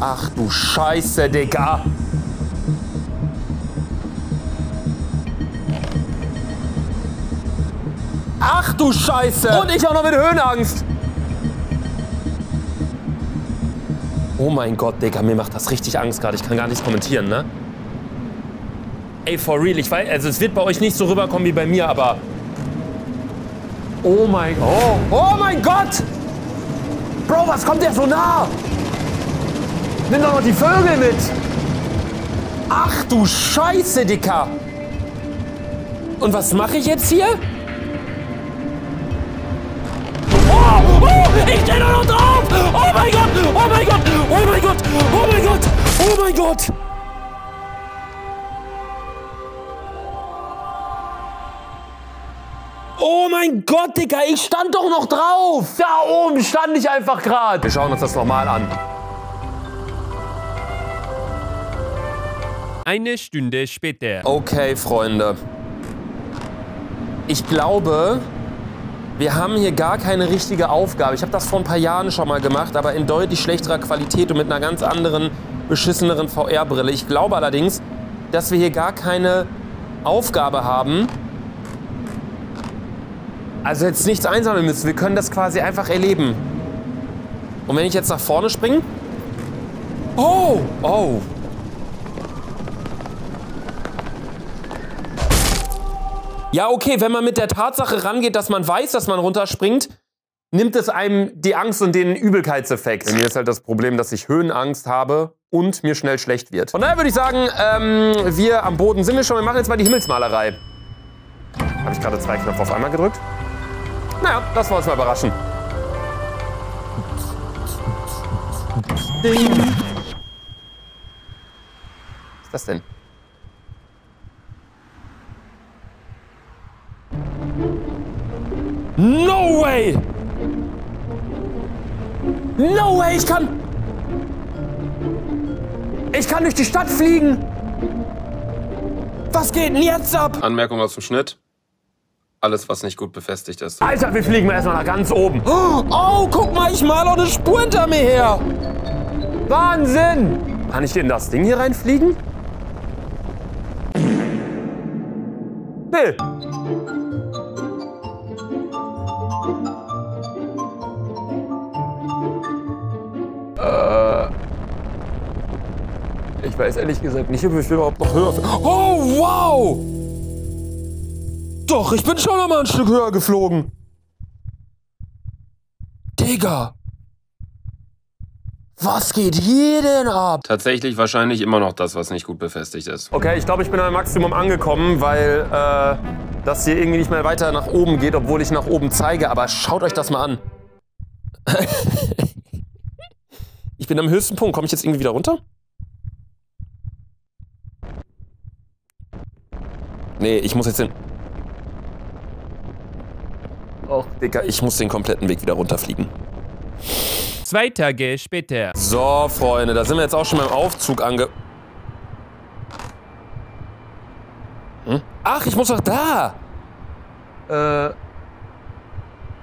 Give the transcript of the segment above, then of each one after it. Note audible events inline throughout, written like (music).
Ach du Scheiße, Digga. Ach du Scheiße. Und ich auch noch mit Höhenangst. Oh mein Gott, Digga, mir macht das richtig Angst gerade. Ich kann gar nichts kommentieren, ne? Ey, for real, ich weiß, also es wird bei euch nicht so rüberkommen wie bei mir, aber... Oh mein... Oh, oh mein Gott! Bro, was kommt der so nah? Nimm doch noch die Vögel mit! Ach du Scheiße, Dicker! Und was mache ich jetzt hier? Oh, oh, ich stehe da noch drauf! Oh mein Gott! Oh mein Gott! Oh mein Gott! Oh mein Gott! Oh mein Gott! Oh mein Gott, Digga, ich stand doch noch drauf. Da oben stand ich einfach gerade. Wir schauen uns das nochmal an. Eine Stunde später. Okay, Freunde. Ich glaube, wir haben hier gar keine richtige Aufgabe. Ich habe das vor ein paar Jahren schon mal gemacht, aber in deutlich schlechterer Qualität und mit einer ganz anderen, beschisseneren VR-Brille. Ich glaube allerdings, dass wir hier gar keine Aufgabe haben, also jetzt nichts einsammeln müssen. Wir können das quasi einfach erleben. Und wenn ich jetzt nach vorne springe? Oh! Oh! Ja, okay, wenn man mit der Tatsache rangeht, dass man weiß, dass man runterspringt, nimmt es einem die Angst und den Übelkeitseffekt. Bei mir ist halt das Problem, dass ich Höhenangst habe und mir schnell schlecht wird. Von daher würde ich sagen, ähm, wir am Boden sind wir schon. Wir machen jetzt mal die Himmelsmalerei. Habe ich gerade zwei Knöpfe auf einmal gedrückt? Naja, lassen wir uns mal überraschen. Ding. Was ist das denn? No way! No way, ich kann... Ich kann durch die Stadt fliegen! Was geht denn jetzt ab? Anmerkung aus dem Schnitt. Alles, was nicht gut befestigt ist. Alter, wir fliegen erstmal nach ganz oben. Oh, guck mal, ich mal auch eine Spur hinter mir her. Wahnsinn! Kann ich in das Ding hier reinfliegen? Nee. Ich weiß ehrlich gesagt nicht, ob ich überhaupt noch höher... Oh, wow! Doch, ich bin schon noch mal ein Stück höher geflogen. Digga. Was geht hier denn ab? Tatsächlich wahrscheinlich immer noch das, was nicht gut befestigt ist. Okay, ich glaube, ich bin am Maximum angekommen, weil äh, das hier irgendwie nicht mehr weiter nach oben geht, obwohl ich nach oben zeige. Aber schaut euch das mal an. (laughs) ich bin am höchsten Punkt. Komme ich jetzt irgendwie wieder runter? Nee, ich muss jetzt den... Och, Digga, ich muss den kompletten Weg wieder runterfliegen. Zwei Tage später. So, Freunde, da sind wir jetzt auch schon beim Aufzug ange... Hm? Ach, ich muss doch da! Äh...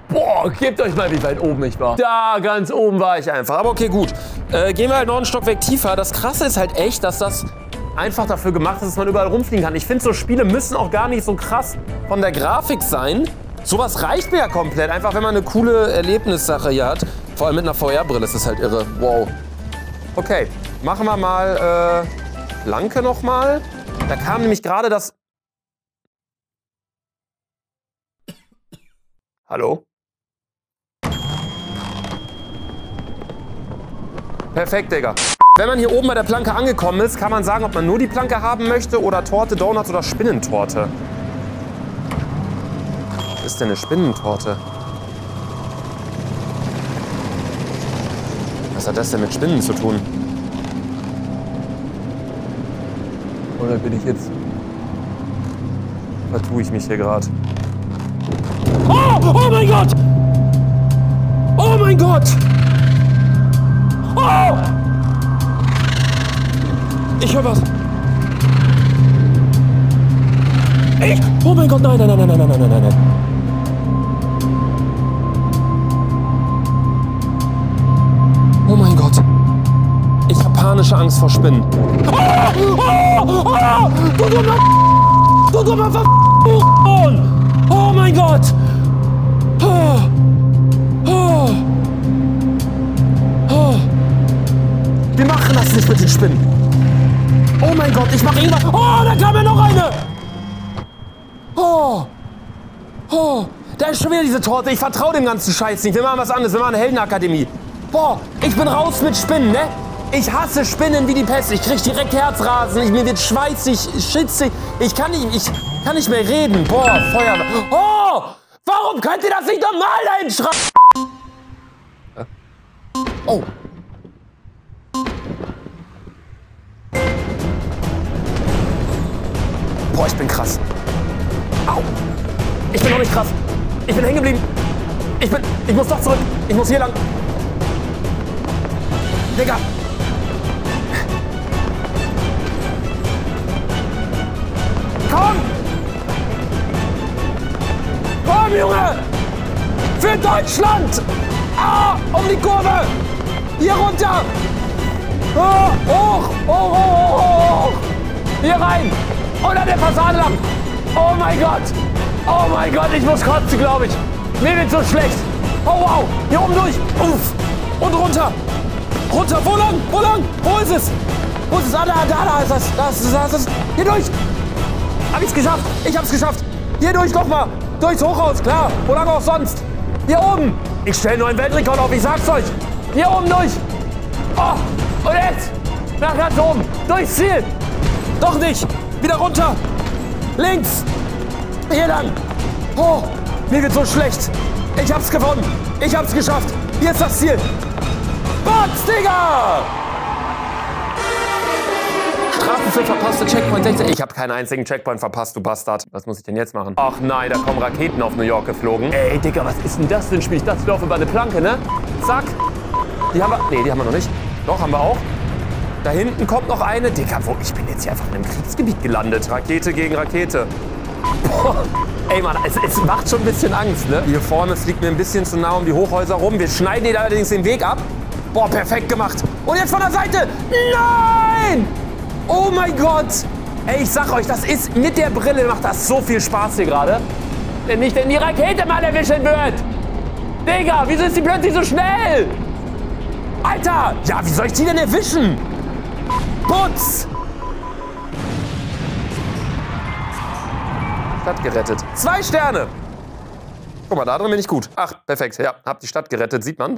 Boah, gebt euch mal, wie weit oben ich war. Da, ganz oben war ich einfach. Aber okay, gut. Äh, gehen wir halt noch einen Stockwerk tiefer. Das Krasse ist halt echt, dass das einfach dafür gemacht ist, dass man überall rumfliegen kann. Ich finde, so Spiele müssen auch gar nicht so krass von der Grafik sein. Sowas reicht mir ja komplett. Einfach, wenn man eine coole Erlebnissache hier hat. Vor allem mit einer VR-Brille ist das halt irre. Wow. Okay, machen wir mal äh, Flanke noch mal. Da kam nämlich gerade das... Hallo? Perfekt, Digga. Wenn man hier oben bei der Planke angekommen ist, kann man sagen, ob man nur die Planke haben möchte oder Torte, Donuts oder Spinnentorte. Was ist denn eine Spinnentorte? Was hat das denn mit Spinnen zu tun? Oder bin ich jetzt... Vertue ich mich hier gerade? Oh! Oh mein Gott! Oh mein Gott! Oh! Ich höre was. Ich? Oh mein Gott, nein, nein, nein, nein, nein, nein, nein, nein. Oh mein Gott. Ich hab panische Angst vor Spinnen. Oh, oh, oh, du dummer Du dummer Ver Oh mein Gott! Oh. Wir machen das nicht mit den Spinnen. Oh mein Gott, ich mache irgendwas. Oh, da kam ja noch eine! Oh! Oh! Da ist schon wieder diese Torte. Ich vertraue dem ganzen Scheiß nicht. Wir machen was anderes. Wir machen eine Heldenakademie. Boah, ich bin raus mit Spinnen, ne? Ich hasse Spinnen wie die Pest. Ich krieg direkt Herzrasen. Ich, mir wird schweißig, schitzig. Ich kann nicht, ich kann nicht mehr reden. Boah, Feuerwehr. Oh! Warum könnt ihr das nicht normal einschreiben? Oh. Boah, ich bin krass. Au. Ich bin noch nicht krass. Ich bin hängen geblieben. Ich bin. Ich muss doch zurück. Ich muss hier lang. Digga. Komm! Komm, Junge! Für Deutschland! Ah, um die Kurve! Hier runter! Ah, hoch, hoch, hoch, hoch, hoch! Hier rein! Und an der Fassade lang! Oh mein Gott! Oh mein Gott, ich muss kotzen, glaube ich. Mir wird so schlecht. Oh wow, hier oben durch. Uff. Und runter. Runter, wo lang? Wo lang? Wo ist es? Wo ist es? Ah, da, da, da ist das. Das ist das. Ist. Hier durch. Hab ich's geschafft. Ich hab's geschafft. Hier durch, guck mal. Durchs Hochhaus, klar. Wo lang auch sonst. Hier oben. Ich stelle nur einen Weltrekord auf, ich sag's euch. Hier oben durch. Oh, und jetzt. Nach ganz oben. Durchs Ziel. Doch nicht. Wieder runter. Links. Hier lang. Oh, mir wird so schlecht. Ich hab's gewonnen. Ich hab's geschafft. Hier ist das Ziel. Box, Digga! Strafe für verpasste Checkpoint 16. Ich habe keinen einzigen Checkpoint verpasst, du Bastard. Was muss ich denn jetzt machen? Ach nein, da kommen Raketen auf New York geflogen. Ey, Digga, was ist denn das für ein Spiel? Ich dachte, ich laufe über eine Planke, ne? Zack. Die haben wir... Nee, die haben wir noch nicht. Doch, haben wir auch. Da hinten kommt noch eine. Digga, wo? Ich bin jetzt hier einfach in einem Kriegsgebiet gelandet. Rakete gegen Rakete. Boah. Ey Mann, es, es, macht schon ein bisschen Angst, ne? Hier vorne fliegt mir ein bisschen zu nah um die Hochhäuser rum. Wir schneiden hier allerdings den Weg ab. Boah, perfekt gemacht. Und jetzt von der Seite. Nein! Oh mein Gott. Ey, ich sag euch, das ist mit der Brille macht das so viel Spaß hier gerade. Wenn nicht denn die Rakete mal erwischen wird. Digga, wieso ist die plötzlich so schnell? Alter! Ja, wie soll ich die denn erwischen? Putz! Stadt gerettet. Zwei Sterne. Guck mal, da drin bin ich gut. Ach, perfekt. Ja, hab die Stadt gerettet, sieht man.